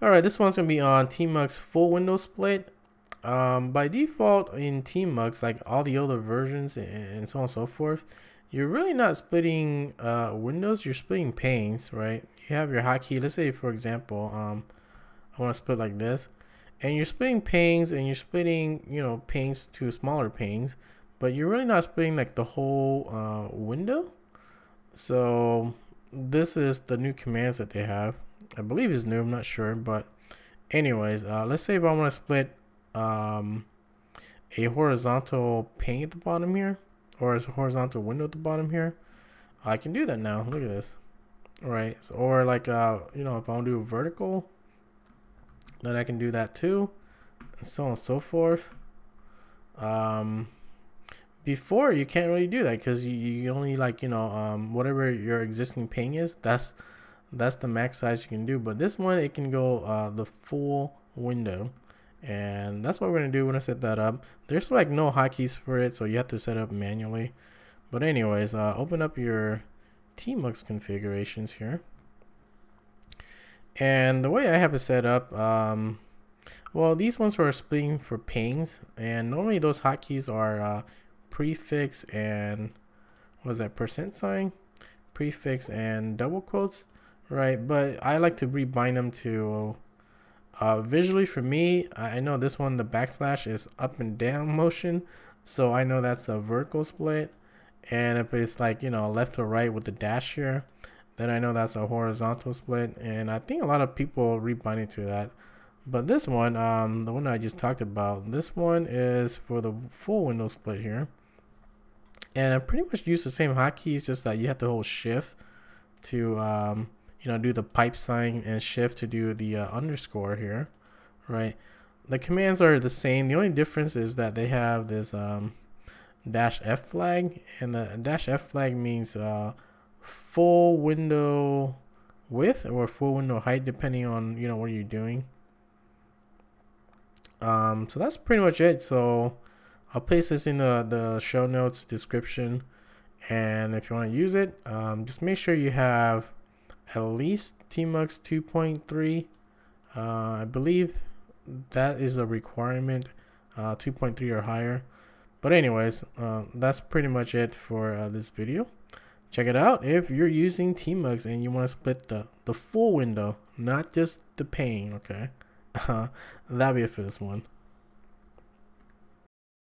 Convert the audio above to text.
All right, this one's gonna be on Tmux full window split. Um, by default in Tmux, like all the other versions and so on and so forth, you're really not splitting uh, windows, you're splitting panes, right? You have your hotkey, let's say for example, um, I wanna split like this, and you're splitting panes and you're splitting, you know, panes to smaller panes, but you're really not splitting like the whole uh, window. So this is the new commands that they have. I believe it's new, I'm not sure, but anyways, uh, let's say if I want to split um, a horizontal pane at the bottom here, or a horizontal window at the bottom here, I can do that now. Look at this. All right, so, or like, uh, you know, if I want to do a vertical, then I can do that too, and so on and so forth. Um, before you can't really do that because you, you only like you know um, whatever your existing pane is that's that's the max size you can do but this one it can go uh, the full window. And that's what we're gonna do when I set that up. There's like no hotkeys for it so you have to set up manually. But anyways uh, open up your tmux configurations here. And the way I have it set up um, well these ones are splitting for panes and normally those hotkeys are uh, prefix and was that percent sign? Prefix and double quotes right but I like to rebind them to uh, visually for me I know this one the backslash is up and down motion so I know that's a vertical split. And if it's like you know left or right with the dash here then I know that's a horizontal split and I think a lot of people rebind it to that. But this one um, the one I just talked about this one is for the full window split here. And I pretty much use the same hotkeys, just that you have to hold shift to um, you know do the pipe sign and shift to do the uh, underscore here, right? The commands are the same. The only difference is that they have this um, dash F flag, and the dash F flag means uh, full window width or full window height, depending on you know what you're doing. Um, so that's pretty much it. So I'll place this in the, the show notes description. And if you want to use it, um, just make sure you have at least TMUX 2.3. Uh, I believe that is a requirement, uh, 2.3 or higher. But anyways, uh, that's pretty much it for uh, this video. Check it out if you're using TMUX and you want to split the, the full window, not just the pane, okay? that'll be it for this one.